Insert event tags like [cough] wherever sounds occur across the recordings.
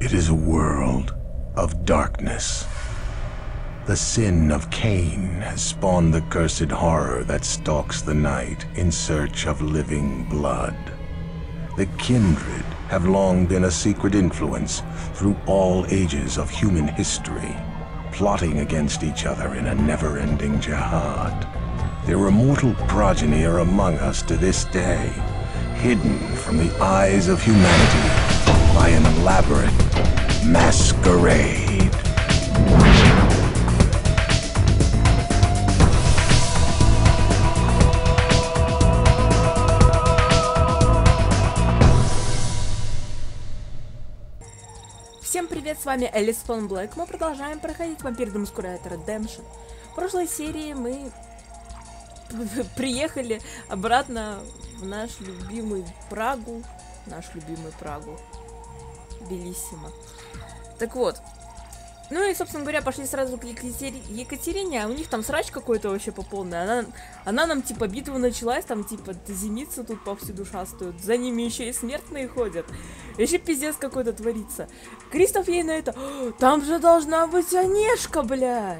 It is a world of darkness. The sin of Cain has spawned the cursed horror that stalks the night in search of living blood. The kindred have long been a secret influence through all ages of human history, plotting against each other in a never-ending jihad. Their immortal progeny are among us to this day, hidden from the eyes of humanity by an elaborate masquerade. Всем привет, с вами Элис Фон Блэк. Мы продолжаем проходить Vampire Masquerade Redemption. В прошлой серии мы [laughs] приехали обратно в наш любимый Прагу. Наш любимый Прагу. Белиссимо. Так вот. Ну и, собственно говоря, пошли сразу к Екатери- Екатерине, а у них там срач какой-то вообще по полной. Она, она нам, типа, битва началась, там, типа, зимицы тут повсюду шастают. За ними еще и смертные ходят. Еще пиздец какой-то творится. Кристоф ей на это, «О, там же должна быть Онежка, бля.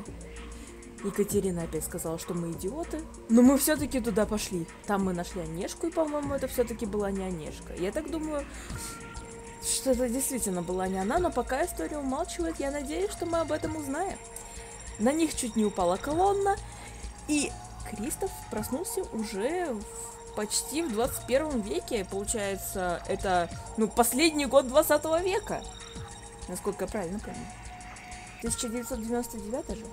Екатерина опять сказала, что мы идиоты. Но мы все-таки туда пошли. Там мы нашли Онежку, и, по-моему, это все-таки была не Онежка. Я так думаю, что это действительно была не она, но пока история умалчивает, я надеюсь, что мы об этом узнаем. На них чуть не упала колонна, и Кристоф проснулся уже в- почти в 21 веке. Получается, это, ну, последний год 20 века. Насколько я правильно помню. 1999 же?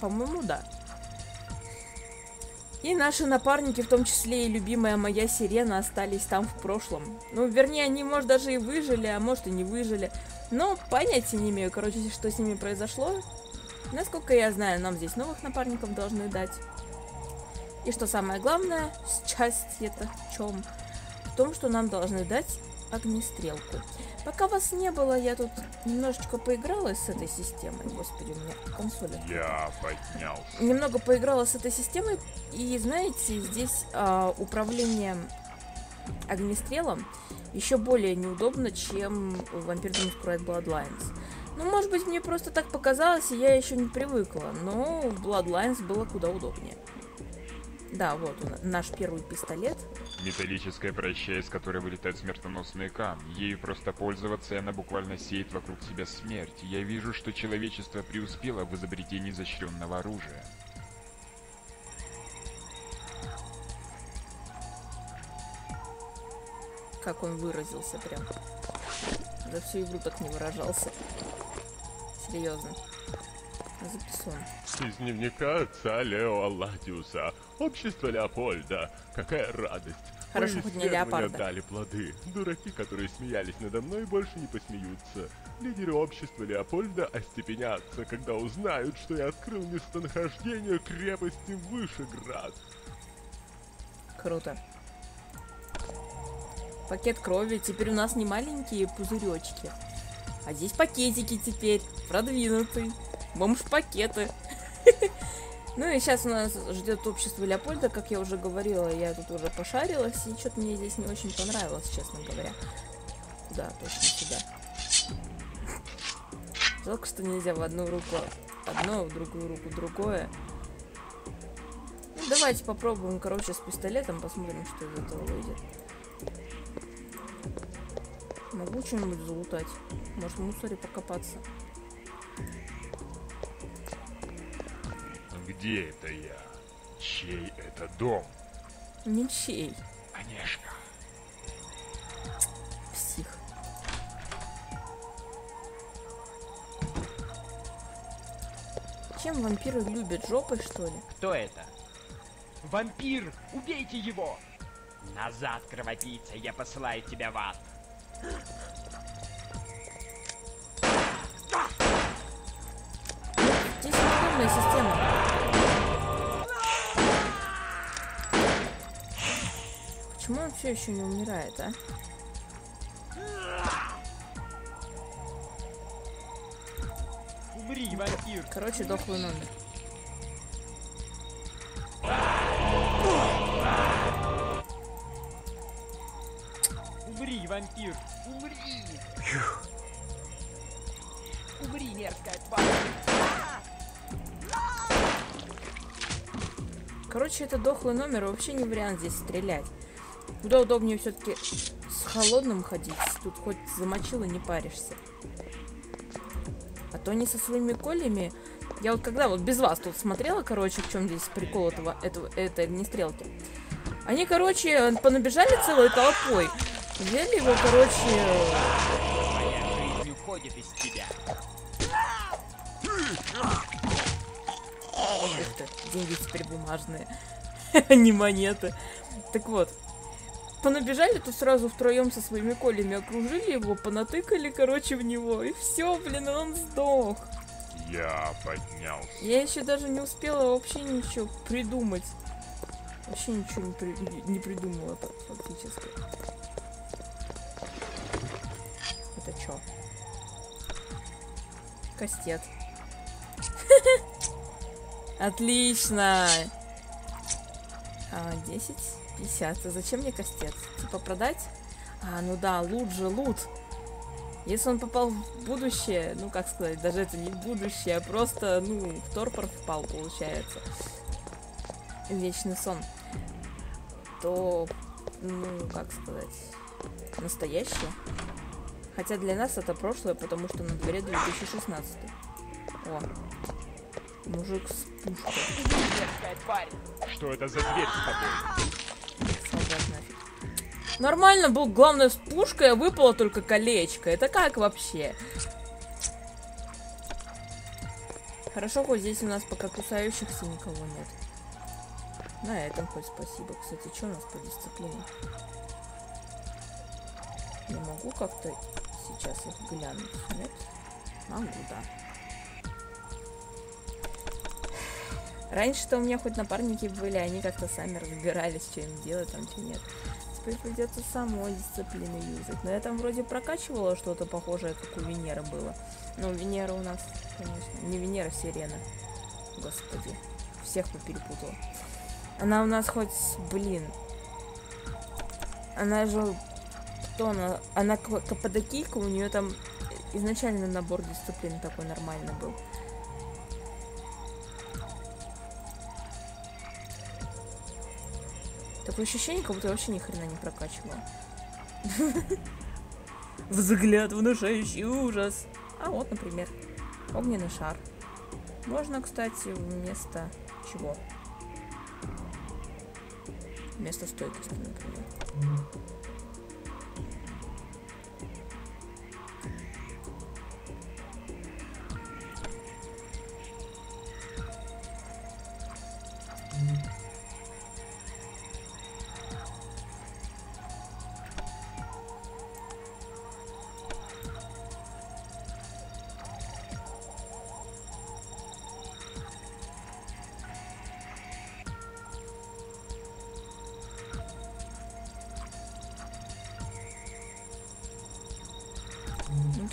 По-моему, да. И наши напарники, в том числе и любимая моя сирена, остались там в прошлом. Ну, вернее, они, может, даже и выжили, а может и не выжили. Но понятия не имею, короче, что с ними произошло. Насколько я знаю, нам здесь новых напарников должны дать. И что самое главное, [laughs] часть это в чем? В том, что нам должны дать огнестрелку. Пока вас не было, я тут немножечко поигралась с этой системой. Господи, у меня консоль Я поднялся. немного поиграла с этой системой, и знаете, здесь а, управление огнестрелом еще более неудобно, чем в Vampire the Masquerade Bloodlines. Ну, может быть, мне просто так показалось, и я еще не привыкла, но в Bloodlines было куда удобнее. Да, вот он, наш первый пистолет. Металлическая проща, из которой вылетают смертоносные камни. Ею просто пользоваться, и она буквально сеет вокруг себя смерть. Я вижу, что человечество преуспело в изобретении изощренного оружия. Как он выразился прям. За всю игру так не выражался. Серьезно. Записан. Из дневника отца Лео Алладиуса. Общество Леопольда. Какая радость. Хорошо, хоть не Леопарда. дали плоды. Дураки, которые смеялись надо мной, больше не посмеются. Лидеры общества Леопольда остепенятся, когда узнают, что я открыл местонахождение крепости Вышеград. Круто. Пакет крови. Теперь у нас не маленькие пузыречки. А здесь пакетики теперь. Продвинутый. Бомж-пакеты. [laughs] Ну и сейчас у нас ждет общество Леопольда, как я уже говорила, я тут уже пошарилась, и что-то мне здесь не очень понравилось, честно говоря. Да, точно сюда. Жалко, что нельзя в одну руку одно, в другую руку другое. Ну, давайте попробуем, короче, с пистолетом, посмотрим, что из этого выйдет. Могу что-нибудь залутать? Может, в мусоре покопаться? Где это я? Чей это дом? Ничей. Онежка. Псих. Чем вампиры любят жопой, что ли? Кто это? Вампир! Убейте его! Назад, кровопийца, я посылаю тебя в ад. Здесь система. Почему он все еще не умирает, а? Умри, вампир! Короче, дохлый номер. Умри, вампир! Умри! Умри, мерзкая тварь! Короче, это дохлый номер, вообще не вариант здесь стрелять. Куда удобнее все-таки с холодным ходить. Тут хоть замочил и не паришься. А то они со своими колями... Я вот когда вот без вас тут смотрела, короче, в чем здесь прикол этого, этого, этой огнестрелки. Они, короче, понабежали целой толпой. Взяли его, короче, уходит из тебя. Ух ты, деньги теперь бумажные, [laughs] а не монеты. Так вот, понабежали тут сразу втроем со своими колями, окружили его, понатыкали, короче, в него, и все, блин, он сдох. Я поднялся. Я еще даже не успела вообще ничего придумать. Вообще ничего не, при- не придумала ф- фактически. Это чё? Кастет. [laughs] Отлично! А, 10, 50. А зачем мне кастет? Типа продать? А, ну да, лут же, лут. Если он попал в будущее, ну как сказать, даже это не будущее, а просто, ну, в торпор впал, получается. Вечный сон. То, ну, как сказать, настоящее. Хотя для нас это прошлое, потому что на дворе 2016. О, мужик с пушкой. Что это за дверь с тобой? Нормально был, главное, с пушкой, а выпало только колечко. Это как вообще? Хорошо, хоть здесь у нас пока кусающихся никого нет. На этом хоть спасибо. Кстати, что у нас по дисциплине? Я могу как-то сейчас их глянуть? Нет? Могу, да. Раньше-то у меня хоть напарники были, они как-то сами разбирались, что им делать, там, что нет. Теперь придется самой дисциплины юзать. Но я там вроде прокачивала что-то похожее, как у Венеры было. Ну, Венера у нас, конечно, не Венера, Сирена. Господи, всех поперепутала. Она у нас хоть, блин, она же, кто она? Она каппадокийка, у нее там изначально набор дисциплин такой нормальный был. Такое ощущение, как будто я вообще ни хрена не прокачивала. [laughs] Взгляд, внушающий ужас. А вот, например, огненный шар. Можно, кстати, вместо чего? Вместо стойкости, например.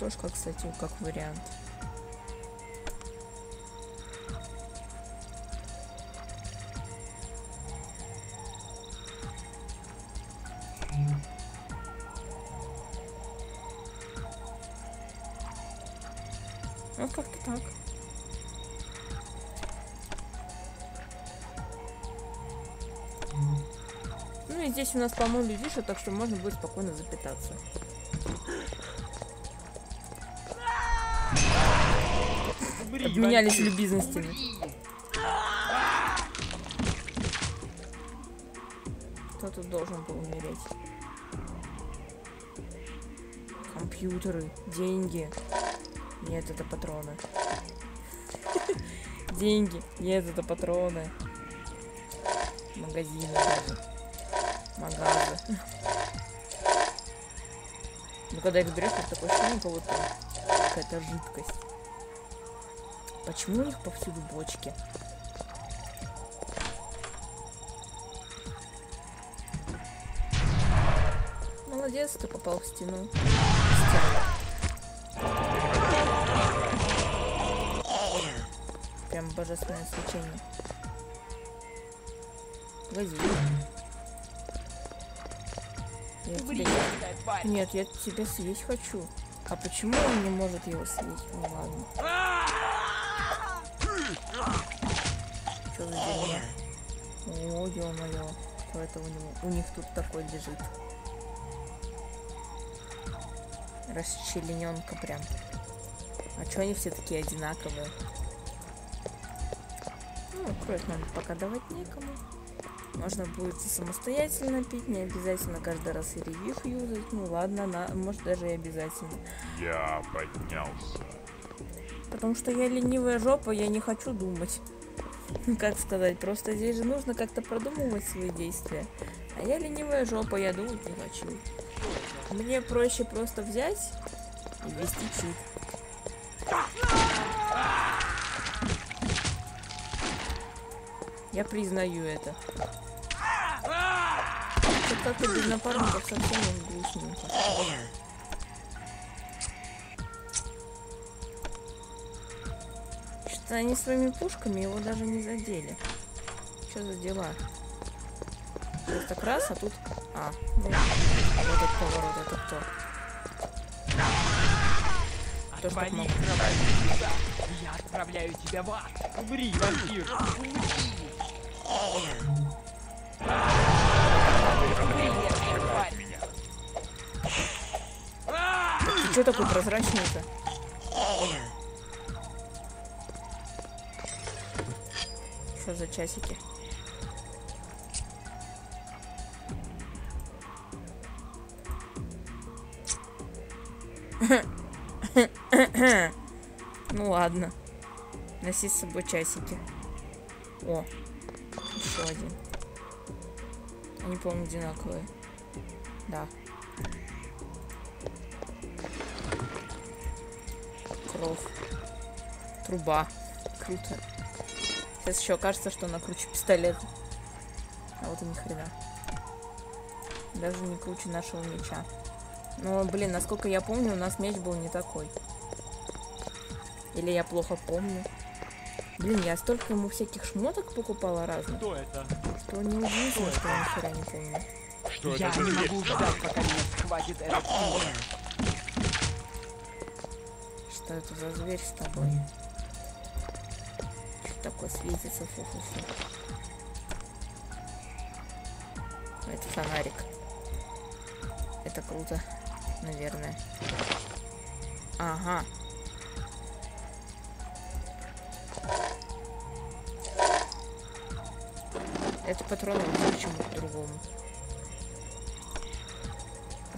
Ну, как, кстати, как вариант. Вот как-то так. Ну и здесь у нас, по-моему, людиша, так что можно будет спокойно запитаться. Обменялись любезностями. Кто тут должен был умереть? Компьютеры, деньги. Нет, это патроны. [laughs] Деньги. Нет, это патроны. Магазины. Магазы. Ну, когда их берешь, вот такое ощущение, как будто какая-то жидкость. Почему у них повсюду бочки? Молодец, ты попал в стену. Прям божественное свечение. Возьми. Я тебя... Нет, я тебя съесть хочу. А почему он не может его съесть? Ну ладно. Что за дерьмо? О, ё-моё. Что это у него? У них тут такой лежит. Расчлененка прям. А чё они все такие одинаковые? Ну, кровь нам пока давать некому. Можно будет и самостоятельно пить, не обязательно каждый раз и ревив юзать. Ну ладно, на, может даже и обязательно. Я поднялся. Потому что я ленивая жопа, я не хочу думать. [laughs] Как сказать, просто здесь же нужно как-то продумывать свои действия. А я ленивая жопа, я думать не хочу. Мне проще просто взять и ввести чит. Я признаю это. Тут как-то без напарников совсем уж Что-то они своими пушками его даже не задели. Что за дела? Здесь так раз, а тут... А, ну, вот этот поворот, это кто? Кто ж так мог? Я отправляю тебя в ад! Умри, вампир! Ты что такой прозрачный-то? Что за часики? Ну ладно. Носи с собой часики. О, еще один. Они, по-моему, одинаковые. Да. Кровь. Труба. Круто. Сейчас еще окажется, что она круче пистолета. А вот и ни хрена. Даже не круче нашего меча. Но, блин, насколько я помню, у нас меч был не такой. Или я плохо помню. Блин, я столько ему всяких шмоток покупала разных, Кто это? что неудивительно, что я нихера не помню. Что Я это за не могу ждать, пока меня схватит этот. Что это за зверь с тобой? Такое светится? Фу-фу-фу. Это фонарик. Это круто, наверное. Ага. Это патроны к чему-то другому.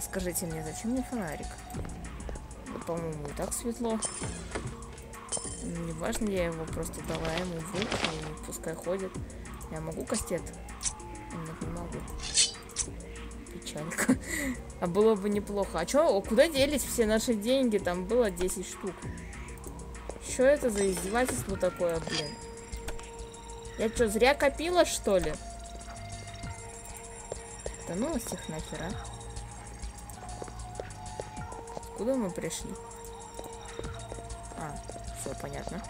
Скажите мне, зачем мне фонарик? По-моему, и так светло. Не важно, я его просто дала ему в руки, и пускай ходит. Я могу кастет? Нет, не могу. Печалька. А было бы неплохо. А чё, куда делись все наши деньги? Там было 10 штук. Что это за издевательство такое, блин? Я что, зря копила, что ли? Да ну вас всех нахер, а? Куда мы пришли? Понятно.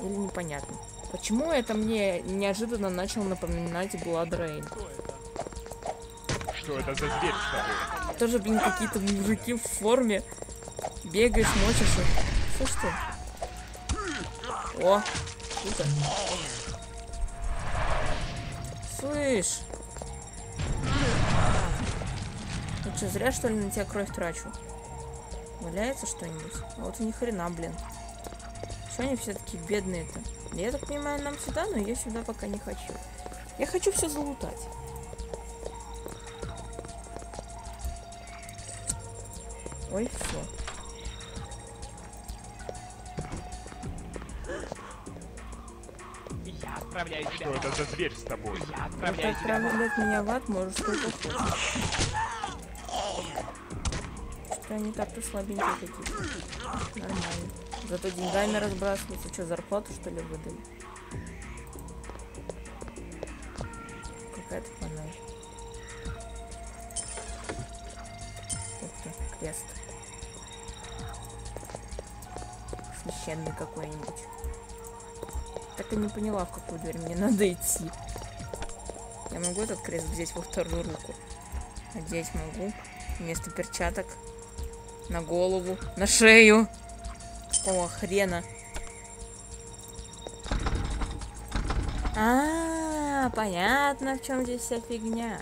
Или непонятно. Почему это мне неожиданно начал напоминать Rain? Что это за зверь с тобой? Тоже, блин, какие-то мужики в форме. Бегаешь, мочишь их. Слышь ты? О, круто. Слышь. Ну что, зря что ли на тебя кровь трачу? Валяется что-нибудь? А вот и ни хрена, блин. Что они все такие бедные-то? Я так понимаю, нам сюда, но я сюда пока не хочу. Я хочу все залутать. Ой, все. Я отправляю тебя Что это за зверь с тобой? Я отправляю тебя отправлять меня в ад можешь сколько хочешь. Что они так-то слабенькие какие-то. Нормально. Зато деньгами разбрасываются. Что, зарплату что ли выдали? Какая-то панель. Ух ты, крест. Священный какой-нибудь. Так и не поняла, в какую дверь мне [laughs] надо идти. Я могу этот крест взять во вторую руку? Одеть могу. Вместо перчаток. На голову, на шею. Какого хрена? А, понятно, в чем здесь вся фигня.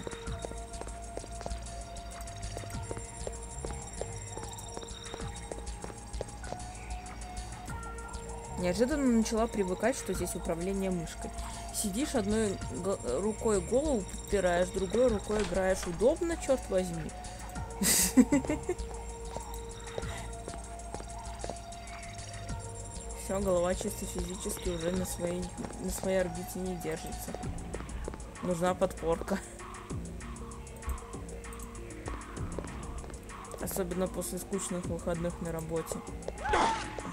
Неожиданно начала привыкать, что здесь управление мышкой. Сидишь одной рукой голову подпираешь, другой рукой играешь. Удобно, черт возьми. [laughs] Все, голова чисто физически уже на своей, на своей орбите не держится. Нужна подпорка. Особенно после скучных выходных на работе.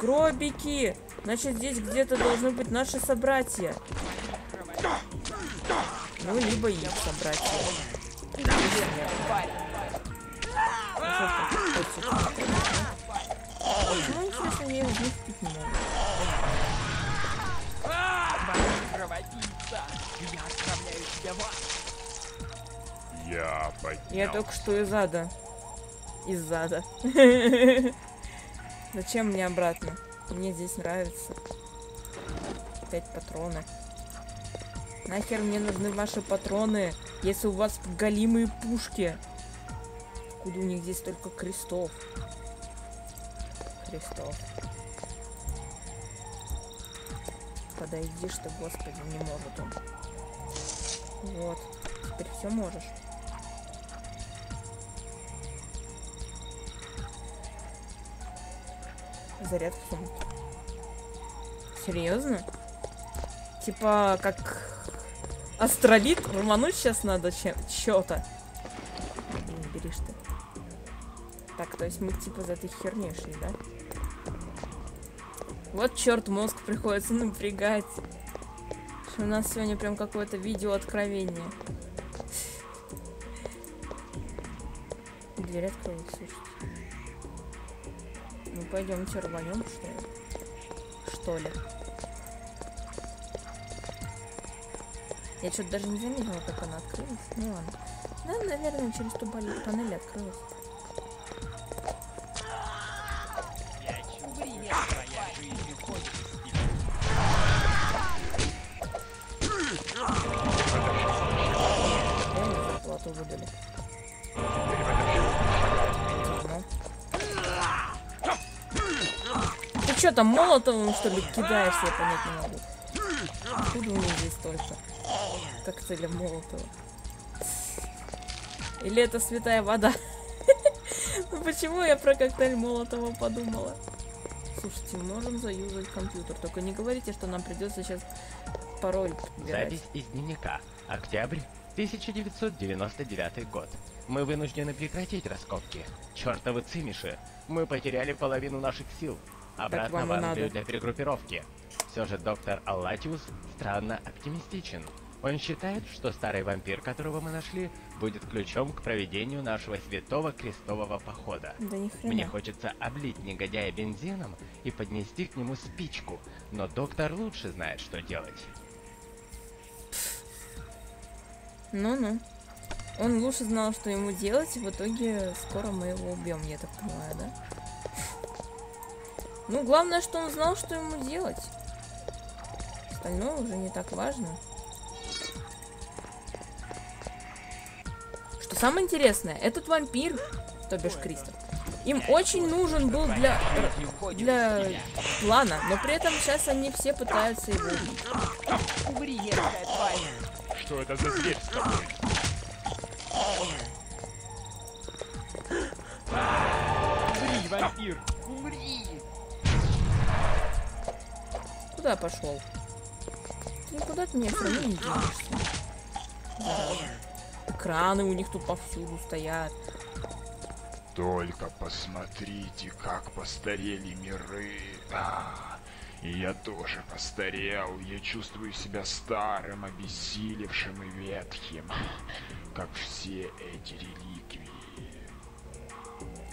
Гробики! Значит, здесь где-то должны быть наши собратья. Ну, либо их собратья. Почему, интересно, я из них пить не могу? Я ад! Я только что из ада. Из ада. [laughs] Зачем мне обратно? Мне здесь нравится. Опять патроны. Нахер мне нужны ваши патроны, если у вас голимые пушки? Откуда у них здесь только крестов? Крестов. Подойди, что, господи, не может он. Вот. Теперь все можешь. Заряд в сумке. Серьезно? Типа, как астролит рвануть сейчас надо. Блин, беришь ты. Так, то есть мы типа за этой херней шли, да? Вот черт, мозг приходится напрягать. У нас сегодня прям какое-то видео откровение. Дверь открылась, слушайте. Ну пойдемте рванем, что ли? Что ли? Я что-то даже не заметила, как она открылась. Ну ладно. Да, наверное, через ту панель открылась. Там молотовым что ли кидаешься, я понять не могу. Откуда у них здесь столько? Коктейля молотова. Или это святая вода? [laughs] Ну почему я про коктейль молотова подумала? Слушайте, можем заюзать компьютер, только не говорите, что нам придется сейчас пароль подбирать. Запись из дневника. Октябрь 1999 год. Мы вынуждены прекратить раскопки. Чёртовы цимиши. Мы потеряли половину наших сил. Обратно в Англию надо. для перегруппировки. Все же доктор Аллатиус странно оптимистичен. Он считает, что старый вампир, которого мы нашли, будет ключом к проведению нашего святого крестового похода. Да ни хрена. Мне хочется облить негодяя бензином и поднести к нему спичку, но доктор лучше знает, что делать. Ну-ну. Он лучше знал, что ему делать, и в итоге скоро мы его убьем, я так понимаю, да? Ну, главное, что он знал, что ему делать. Остальное уже не так важно. Что самое интересное, этот вампир, то бишь Кристоф, им очень нужен был для, для плана, но при этом сейчас они все пытаются его убить. Что это за зверь с тобой? Умри, вампир! Куда пошел? Никуда ты мне все равно не денешься. Зараза. Экраны у них тут повсюду стоят. Только посмотрите, как постарели миры. А, и я тоже постарел. Я чувствую себя старым, обессилевшим и ветхим. Как все эти реликвии.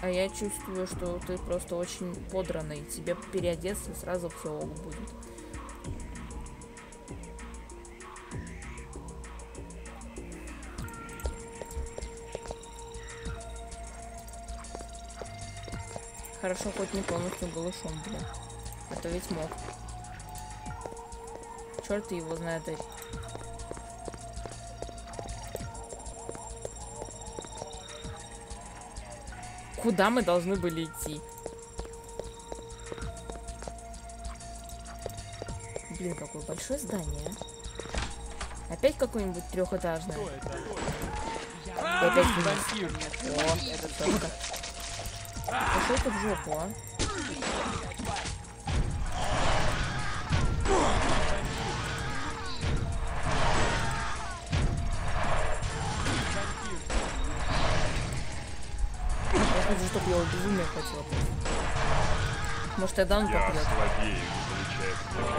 А я чувствую, что ты просто очень подранный. Тебе переодеться сразу все будет. Хорошо, хоть не полностью голышом, блин. А то ведь мог. Черт его знает. эти. Куда мы должны были идти? Блин, какое большое здание. а. Опять какое-нибудь трехэтажное. Опять. О, это Пошел ты в жопу, а? Я хочу, чтобы его безумие просто. Может, тогда он Я попадет. слабею, получается.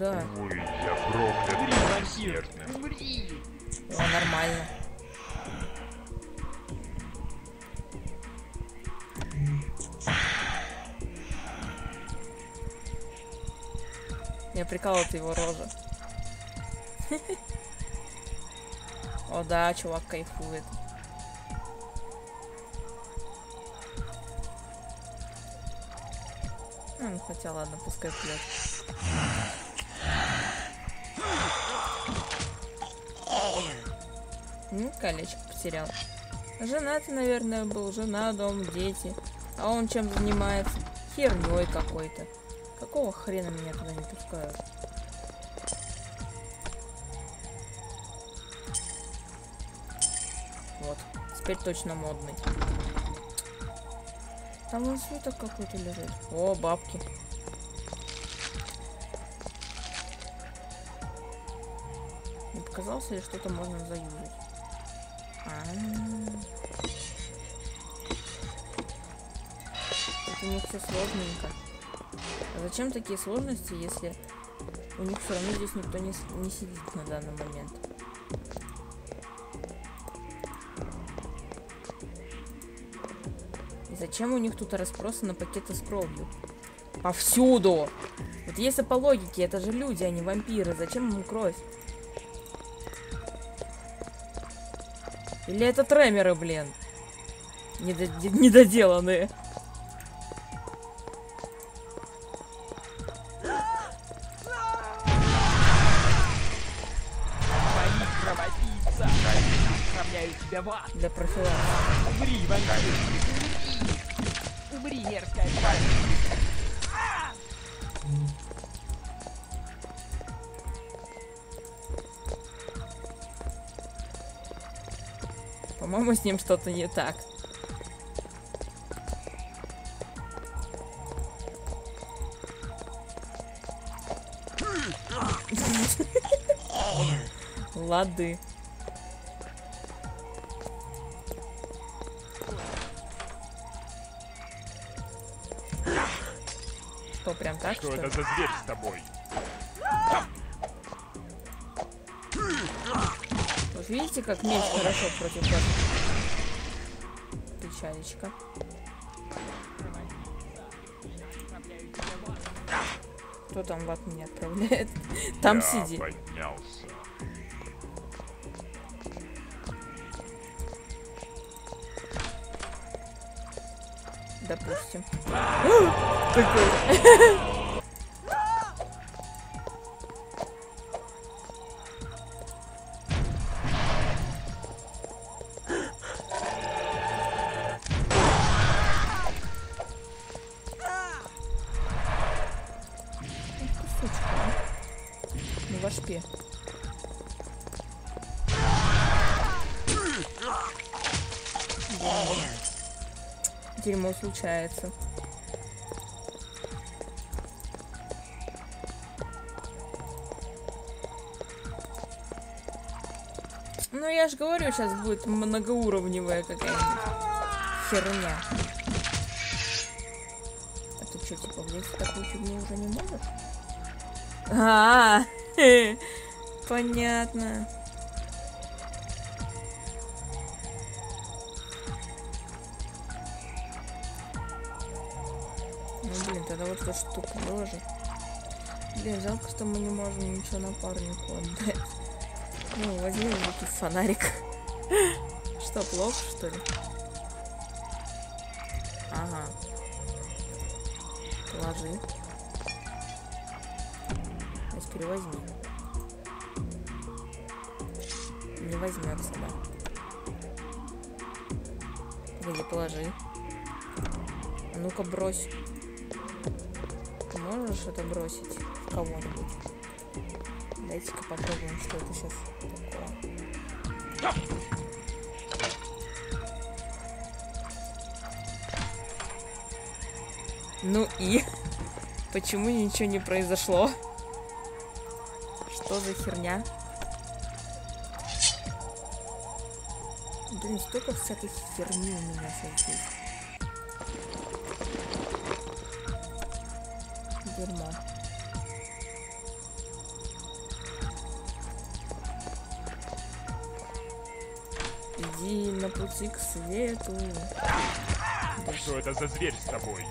Куда? Ой, я проклят Умри, вампир. смертным. Умри. О, нормально. Я прикалывает его рожа. [laughs] О да, чувак кайфует. Ну, хотя ладно, пускай пьет. Колечко потерял. Женатый, наверное, был. Жена, дом, дети. А он чем занимается? Херней какой-то. Какого хрена меня туда не пускают? Вот. Теперь точно модный. Там вон свиток какой-то лежит. О, бабки. Не показался ли что-то можно заюзать? У них все сложненько. А зачем такие сложности, если у них все равно здесь никто не, не сидит на данный момент? Зачем у них тут разбросаны пакеты с кровью? Повсюду! Вот если по логике, это же люди, а не вампиры. Зачем им кровь? Или это тремеры, блин? Недо- недоделанные. С ним что-то не так. Лады. Что, прям так, Что что это за зверь с тобой? Видите, как меч хорошо против вас? Печалечка. Кто там в ад меня отправляет? [laughs] Там Я сиди. поднялся. Допустим. [gasps] Такой. [laughs] случается. Ну я же говорю, сейчас будет многоуровневая какая-нибудь херня. А ты что, типа, влезть в такую фигню уже не можешь? А, [laughs] понятно. Ну блин, эта штука тоже. Блин, жалко, что мы не можем ничего напарнику отдать. Ну, возьми руки фонарик. [laughs] Что, плохо, что ли? Ага. Положи. А теперь возьми. Не возьмется, да. Погоди, положи. А ну-ка брось. Можешь это бросить в кого-нибудь? Дайте-ка попробуем, что это сейчас такое. Ну и? [laughs] Почему ничего не произошло? Что за херня? Блин, столько всякой херни у меня сейчас здесь. Дерьмо. Иди на пути к свету. Да Что это за зверь с тобой?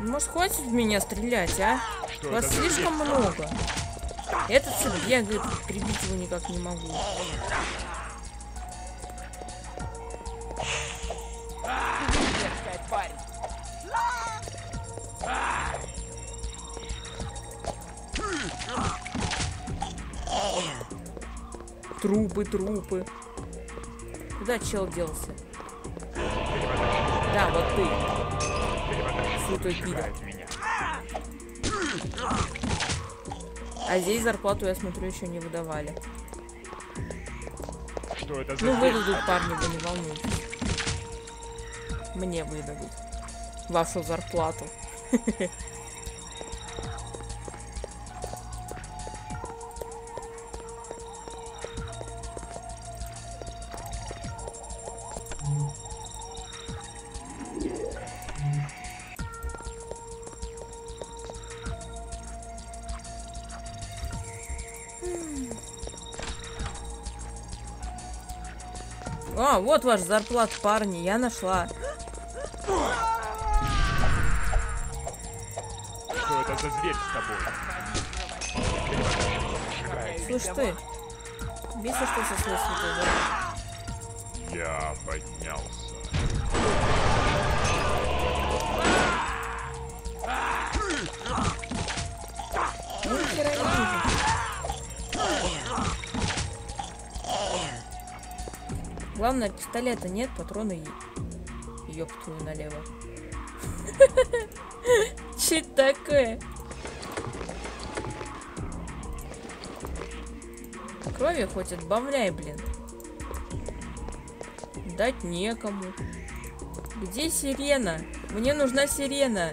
Может, хватит в меня стрелять, а? Что Вас слишком зверь? много. Этот все бегает, прибить его никак не могу. Мерзкая тварь. Трупы, трупы. Куда чел делся? Да, вот ты. Святой пидор. А здесь зарплату, я смотрю, еще не выдавали. Что это за Ну, выдадут, парни, вы не волнуйтесь. Мне выдадут. Вашу зарплату. [laughs] вот ваш зарплат, парни, я нашла. Что это за зверь с тобой? Слышь ты, бейся, что со святой зарплат. Я поднялся. Главное, пистолета нет, патроны твою налево. [laughs] Че такое? Крови хоть отбавляй, блин. Дать некому. Где сирена? Мне нужна сирена.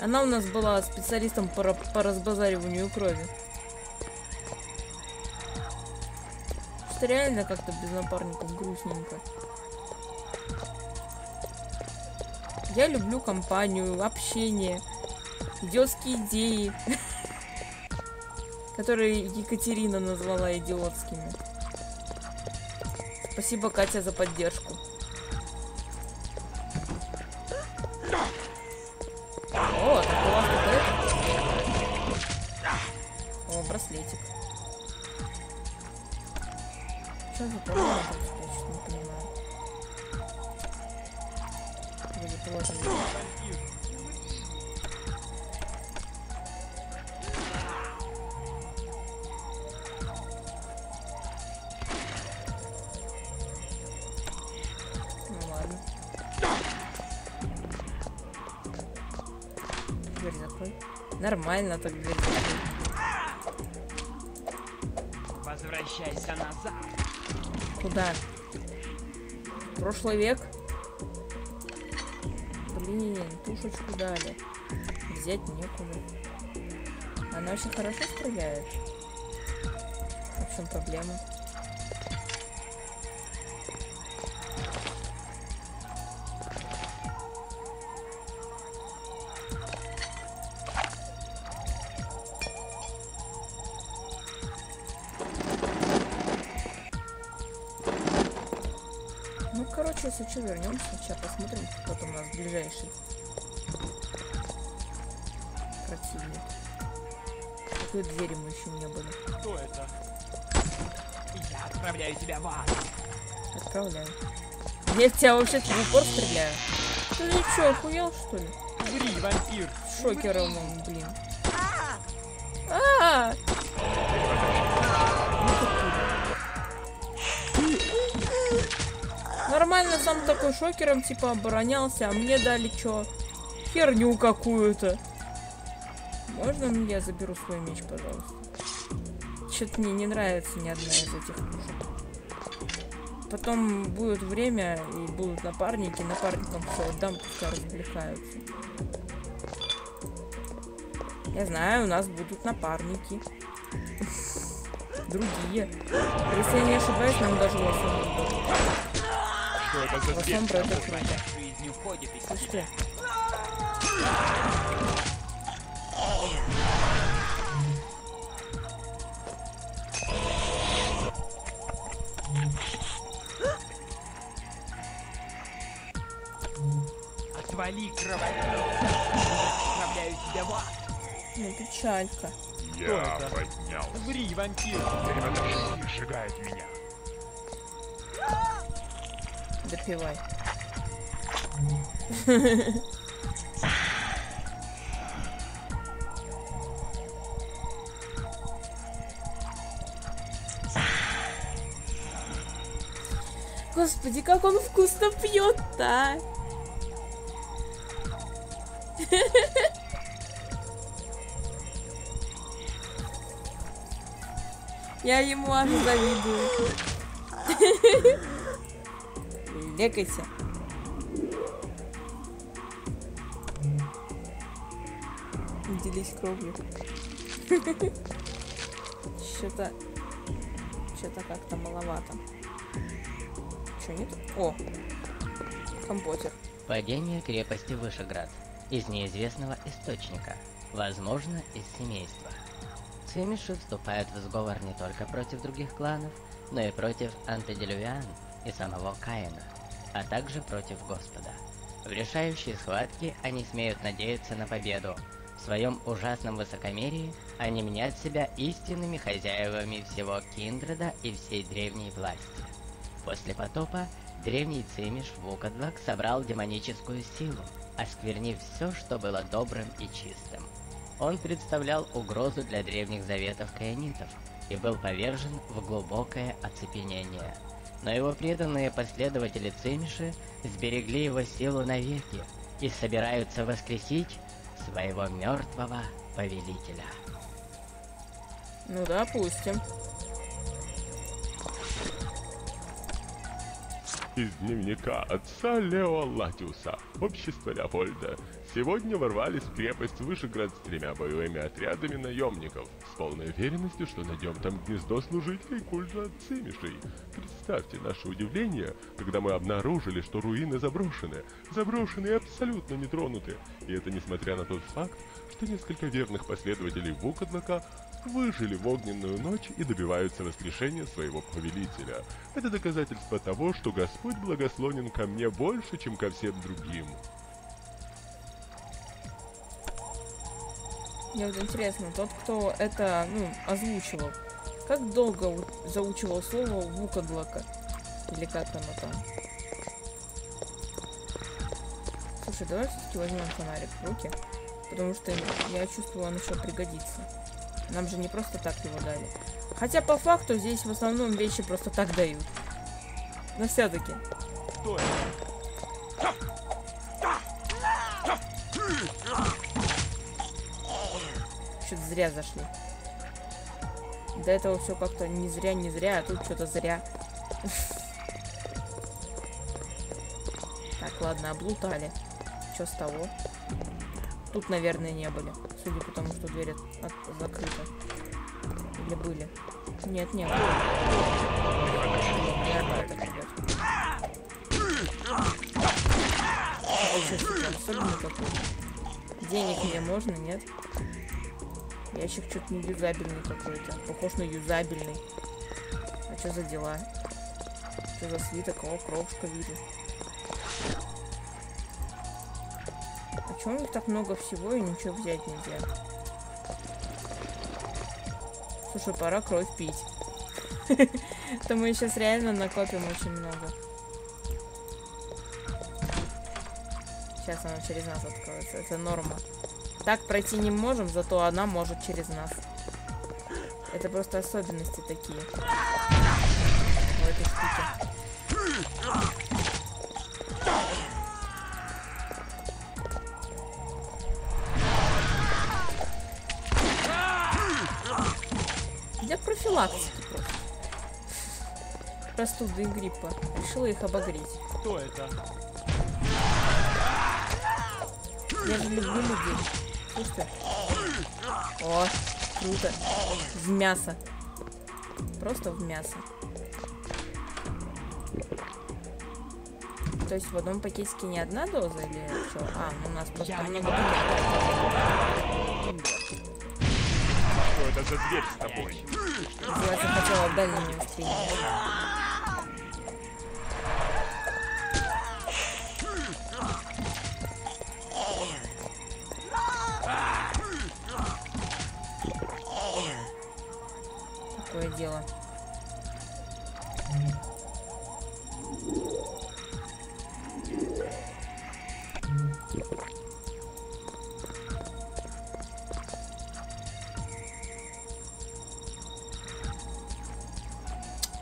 Она у нас была специалистом по, по разбазариванию крови. Что реально как-то без напарников грустненько. Я люблю компанию, общение, идиотские идеи, [laughs] которые Екатерина назвала идиотскими. Спасибо, Катя, за поддержку. Нормально так закрой. Возвращайся назад. Куда? Прошлый век? Блин, тушечку дали. Взять некуда. Она очень хорошо стреляет. В чем проблема? Какой двери мы еще не были. Кто это? Я отправляю тебя в ад. Отправляю. Я в тебя вообще в упор стреляю. Ты что, охуел что ли? Умри, вампир. Шокером, он, блин. А! Нормально сам такой шокером типа оборонялся, а мне дали чё? Херню какую-то. Можно я заберу свой меч, пожалуйста? Что-то мне не нравится ни одна из этих пушек. Потом будет время и будут напарники, напарникам все отдам, пускай развлекаются. Я знаю, у нас будут напарники. Другие. Если я не ошибаюсь, нам даже лосом будет. Лосом Твоя круто. Отвали, кровопийца. Я отправляю тебя в ад. Ну, печалька. Я это? поднялся. Умри, вампир. Древоточие сжигает меня. Допивай. Господи, как он вкусно пьет-то! [laughs] Я ему аж завидую. [laughs] Лекайся. Делись кровью. [laughs] Что-то... Что-то как-то маловато. Что, нет? О! Компотер. Падение крепости Вышеград. Из неизвестного источника. Возможно, из семейства. Цимиши вступают в сговор не только против других кланов, но и против Антиделювиан и самого Каина, а также против Господа. В решающей схватке они смеют надеяться на победу. В своем ужасном высокомерии они мнят себя истинными хозяевами всего Киндреда и всей древней власти. После потопа древний Цимиш Вукадлак собрал демоническую силу, осквернив все, что было добрым и чистым. Он представлял угрозу для древних заветов каинитов и был повержен в глубокое оцепенение. Но его преданные последователи Цимиши сберегли его силу навеки и собираются воскресить своего мертвого повелителя. Ну, допустим. Из дневника отца Лео Латиуса, общество Леопольда. Сегодня ворвались в крепость Вышеград с тремя боевыми отрядами наемников, с полной уверенностью, что найдем там гнездо служителей культа Цимишей. Представьте наше удивление, когда мы обнаружили, что руины заброшены, заброшены и абсолютно не тронуты. И это несмотря на тот факт, что несколько верных последователей Вукадлака выжили в огненную ночь и добиваются воскрешения своего повелителя. Это доказательство того, что Господь благословен ко мне больше, чем ко всем другим. Мне вот интересно, тот, кто это, ну, озвучивал, как долго заучивал слово Вукадлака? Или как оно там? Слушай, давай все-таки возьмем фонарик в руки, потому что я чувствую, он еще пригодится. Нам же не просто так его дали. Хотя по факту здесь в основном вещи просто так дают. Но все-таки. Что-то зря зашли. До этого все как-то не зря, не зря, а тут что-то зря. Так, ладно, облутали. Что с того? Тут, наверное, не были. Судя по тому, что дверь от- от- закрыта. Или были? Нет, не было. Наверное, это придёт. А чё, сука, особенный какой? Денег мне можно, нет? Ящик что-то не юзабельный какой-то. Похож на юзабельный. А что за дела? Что за свиток? О, кровушка вижу. А Почему у них так много всего и ничего взять нельзя? Слушай, пора кровь пить. [laughs] То мы сейчас реально накопим очень много. Сейчас она через нас откроется. Это норма. Так пройти не можем, зато она может через нас. Это просто особенности такие. В этой штуке. Простуды и гриппа. Решила их обогреть. Кто это? Я же люблю людей. Слышь ты? О, круто. В мясо. Просто в мясо. То есть в одном пакетике не одна доза или что? А, ну у нас просто Я много пакетов. Что это за зверь с тобой? Называется хотела дальнее восприятие. Дело.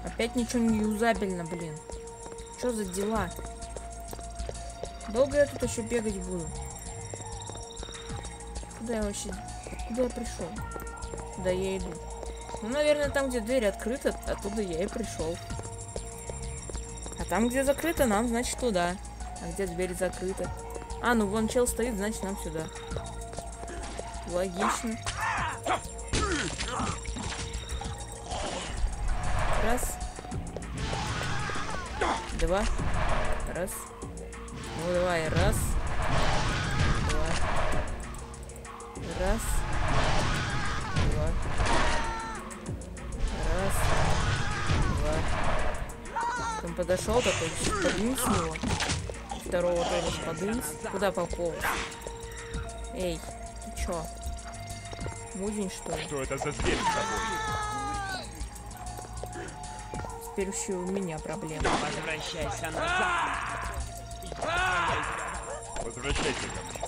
Опять ничего не юзабельно, блин. Что за дела? Долго я тут еще бегать буду? Куда я вообще... Куда я пришел? Куда я иду? Ну, наверное, там, где дверь открыта, оттуда я и пришел. А там, где закрыто, нам, значит, туда. А где дверь закрыта? А, ну вон чел стоит, значит, нам сюда. Логично. Раз. Два. Раз. Ну давай, раз. Подошел такой, подымсь его. Второго тоже подымсь. Куда пополз? Эй, ты чё? Мудень, что ли? Что это за зверь с тобой? Теперь еще у меня проблемы. Возвращайся назад. Возвращайся ко мне.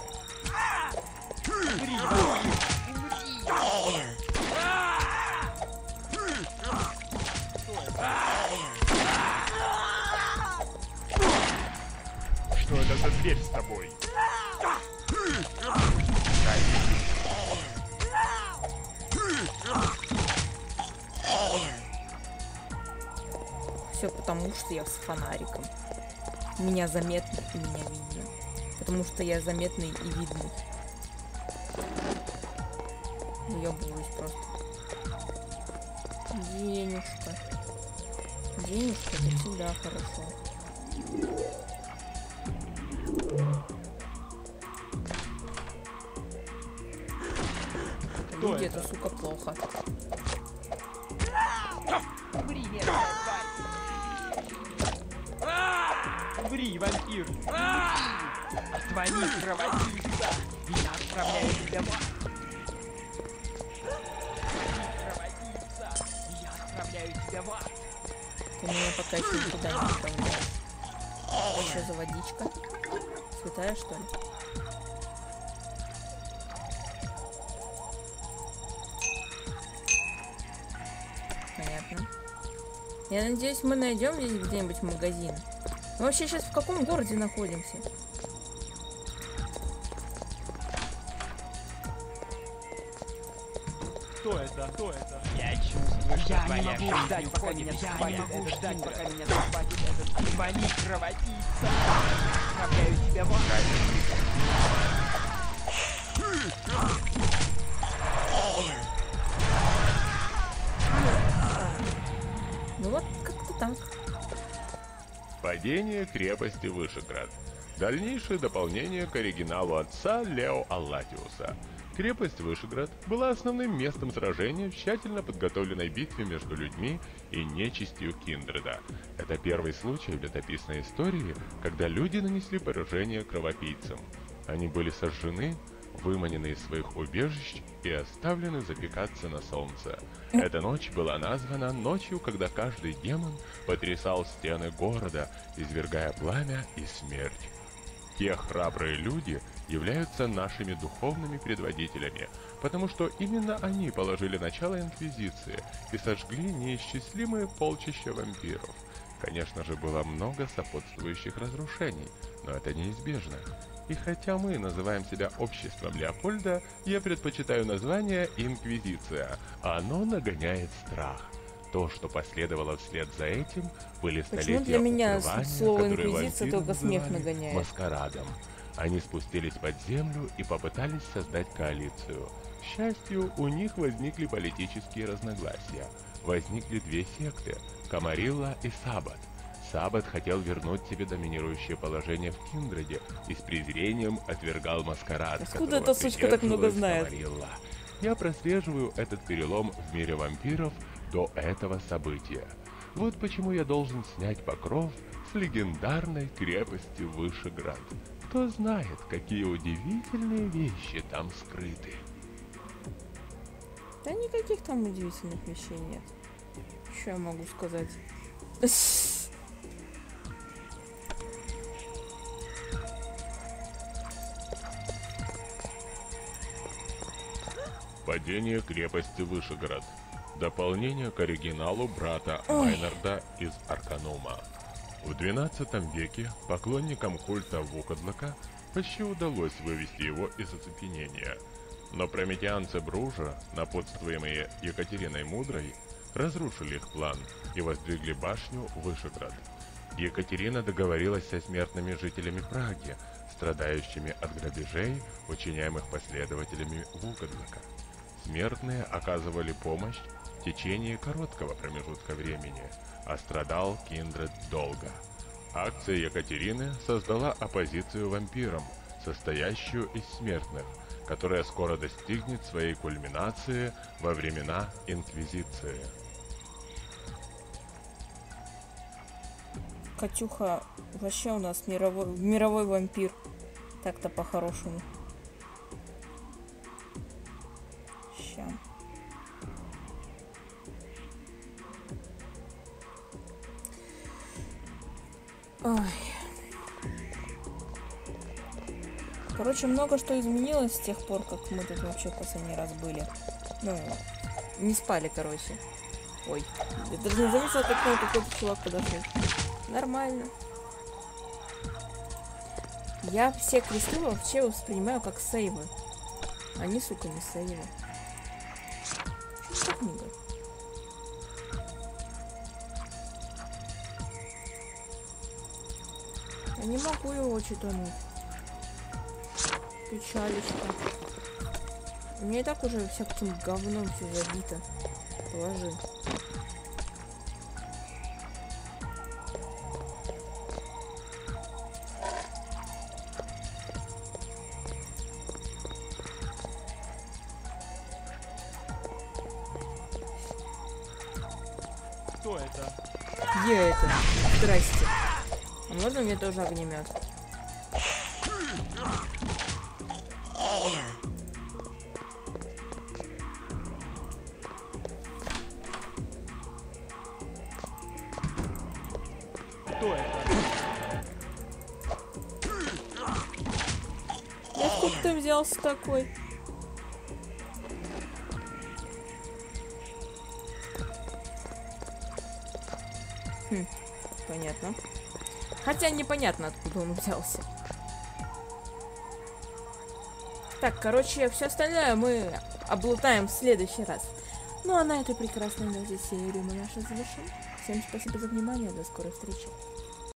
Это зверь с тобой? Все потому, что я с фонариком. Меня заметно и меня видно. Потому что я заметный и видный. Уебываюсь просто. Денежка. Денежка это всегда хорошо. Ты меня пока еще не что за водичка? Святая, что ли? Понятно. Я надеюсь, мы найдем здесь где-нибудь магазин. Мы вообще сейчас в каком городе находимся? Чувствую, что я не могу ждать, пока меня захватит этот ждать, пока меня захватит этот Отвали, кровопийца. Отправляю тебя в. Ну вот, как-то так. Падение крепости Вышеград. Дальнейшее дополнение к оригиналу отца Лео Аллатиуса. Крепость Вышеград была основным местом сражения в тщательно подготовленной битве между людьми и нечистью Киндреда. Это первый случай в летописной истории, когда люди нанесли поражение кровопийцам. Они были сожжены, выманены из своих убежищ и оставлены запекаться на солнце. Эта ночь была названа ночью, когда каждый демон потрясал стены города, извергая пламя и смерть. Те храбрые люди являются нашими духовными предводителями, потому что именно они положили начало Инквизиции и сожгли неисчислимые полчища вампиров. Конечно же, было много сопутствующих разрушений, но это неизбежно. И хотя мы называем себя обществом Леопольда, я предпочитаю название «Инквизиция». Оно нагоняет страх. То, что последовало вслед за этим, были Почему столетия для меня слово «инквизиция» только смех нагоняет? Маскарадом. Они спустились под землю и попытались создать коалицию. К счастью, у них возникли политические разногласия. Возникли две секты – Камарилла и Саббат. Саббат хотел вернуть себе доминирующее положение в Киндреде и с презрением отвергал маскарад, Откуда эта сучка так много знает? Камарилла. Я прослеживаю этот перелом в мире вампиров до этого события. Вот почему я должен снять покров с легендарной крепости Вышеград. Кто знает, какие удивительные вещи там скрыты. Да никаких там удивительных вещей нет. Что я могу сказать? Падение крепости Вышеград. Дополнение к оригиналу брата Майнарда из Арканума. В 12 веке поклонникам культа Вукадлака почти удалось вывести его из оцепенения. Но прометеанцы Бружа, напутствуемые Екатериной Мудрой, разрушили их план и воздвигли башню Вышеград. Екатерина договорилась со смертными жителями Праги, страдающими от грабежей, учиняемых последователями Вукадлака. Смертные оказывали помощь течение короткого промежутка времени, а страдал Киндред долго. Акция Екатерины создала оппозицию вампирам, состоящую из смертных, которая скоро достигнет своей кульминации во времена Инквизиции. Катюха вообще у нас мировой, мировой вампир. Так-то по-хорошему. Ща. Ой. Короче, много что изменилось с тех пор, как мы тут вообще последний раз были. Ну, не спали, короче. Ой, я даже не заметила, как нам какой-то чувак подошел. Нормально. Я все кресты вообще воспринимаю как сейвы. Они, сука, не сейвы. Что книга? Не могу его читануть. Печалечка. У меня и так уже всяким говном все забито. Положи. Мне тоже огнемет? Кто это? И откуда ты взялся такой? Хотя непонятно, откуда он взялся. Так, короче, все остальное мы облутаем в следующий раз. Ну а на этой прекрасной ноте серию мы нашу завершим. Всем спасибо за внимание, до скорой встречи.